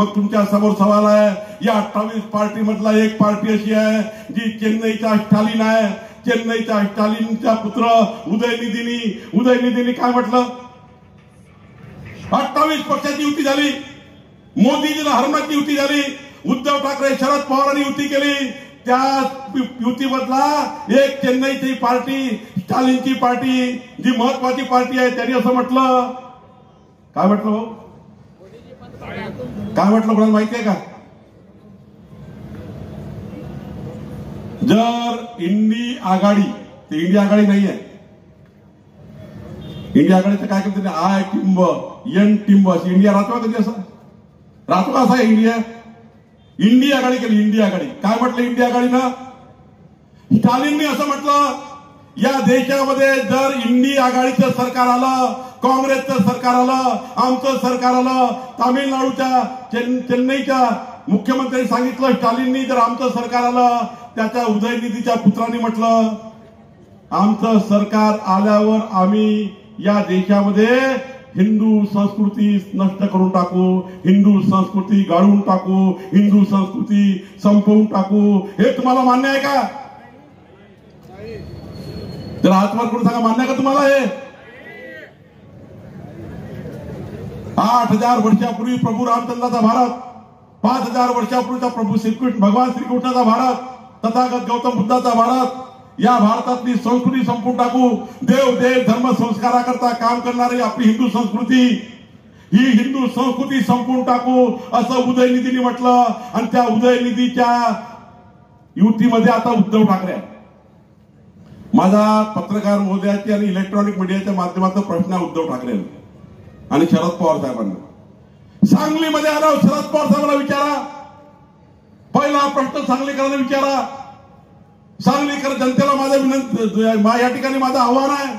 मग तुमच्यासमोर सवाल आहे या अठ्ठावीस पार्टी मधला एक पार्टी अशी आहे जी चेन्नईचा स्टालिन आहे. चेन्नईच्या स्टालिनचा पुत्र उदयनिधीनी उदयनिधीनी काय म्हटलं? अठ्ठावीस पक्षाची युती झाली. मोदीजीला हरमतची युती झाली. उद्धव ठाकरे शरद पवारांनी युती केली. त्या युतीमधला एक चेन्नईची पार्टी स्टालिनची पार्टी जी महत्वाची पार्टी आहे त्यांनी असं म्हटलं. काय म्हटलं हो? काय म्हटलं कोणाला माहिती आहे का? जर इंडी आघाडी ते इंडिया आघाडी नाही आहे इंडिया आघाडीचं काय करते आय टिंब एन टिंब अशी इंडिया राहतो का कधी असं? राहतो का असा इंडिया? इंडिया आघाडी केली इंडिया आघाडी. काय म्हटलं इंडिया आघाडीनं? स्टालिननी असं म्हटलं या देशामध्ये जर इंडी आघाडीचं सरकार आलं काँग्रेसचं सरकार आलं आमचं सरकार आलं तामिळनाडूच्या चेन्नईच्या मुख्यमंत्र्यांनी सांगितलं स्टालिननी जर आमचं सरकार आलं त्याच्या उदयनिधीच्या पुत्रांनी म्हटलं आमचं सरकार आल्यावर आम्ही या देशामध्ये हिंदू संस्कृती नष्ट करून टाकू हिंदू संस्कृती गाळून टाकू हिंदू संस्कृती संपवून टाकू. हे तुम्हाला मान्य आहे का? तर हातवर करून सांगा मान्य आहे का तुम्हाला हे? आठ हजार वर्षापूर्वी प्रभू रामचंद्राचा भारत पाच हजार वर्षापूर्वीचा प्रभू श्रीकृष्ण भगवान श्रीकृष्णाचा भारत तथागत गौतम बुद्धाचा भारत. या भारतातली संस्कृती संपून टाकू. देव देव धर्म संस्काराकरता काम करणारी आपली हिंदू संस्कृती ही हिंदू संस्कृती संपून टाकू असं उदयनिधीने म्हटलं. आणि त्या उदयनिधीच्या युतीमध्ये आता उद्धव ठाकरे माझा पत्रकार महोदयाची आणि इलेक्ट्रॉनिक मीडियाच्या माध्यमातून प्रश्न उद्धव ठाकरे आणि शरद पवार साहेबांना. सांगलीमध्ये आला शरद पवार साहेबांना विचारा. पहिला प्रश्न सांगलीकरांना विचारा. सांगलीकर जनतेला माझा विनंती या ठिकाणी माझं आव्हान आहे.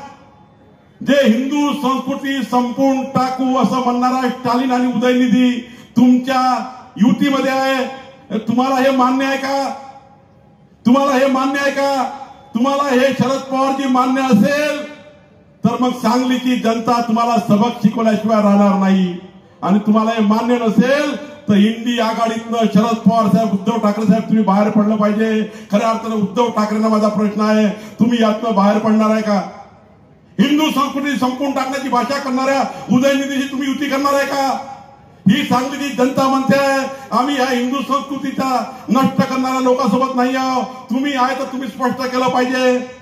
जे हिंदू संस्कृती संपून टाकू असं म्हणणारा स्टालिन आणि उदयनिधी तुमच्या युतीमध्ये आहे. तुम्हाला हे मान्य आहे का? तुम्हाला हे मान्य आहे का? तुम्हाला हे शरद पवारजी मान्य असेल? तर मग सांगलीची जनता तुम्हाला सबक शिकवल्याशिवाय राहणार नाही. आणि तुम्हाला हे मान्य नसेल तर हिंदी आघाडीतनं शरद पवार साहेब उद्धव ठाकरे साहेब तुम्ही बाहेर पडलं पाहिजे. खऱ्या अर्थानं उद्धव ठाकरेंना माझा प्रश्न आहे. तुम्ही यातनं बाहेर पडणार आहे का? हिंदू संस्कृती संपून टाकण्याची भाषा करणाऱ्या उदयनिधीशी तुम्ही युती करणार आहे का? ही सांगलीची जनता म्हणते आम्ही ह्या हिंदू संस्कृतीचा नष्ट करणाऱ्या लोकांसोबत नाही आहोत. तुम्ही आहे तर तुम्ही स्पष्ट केलं पाहिजे.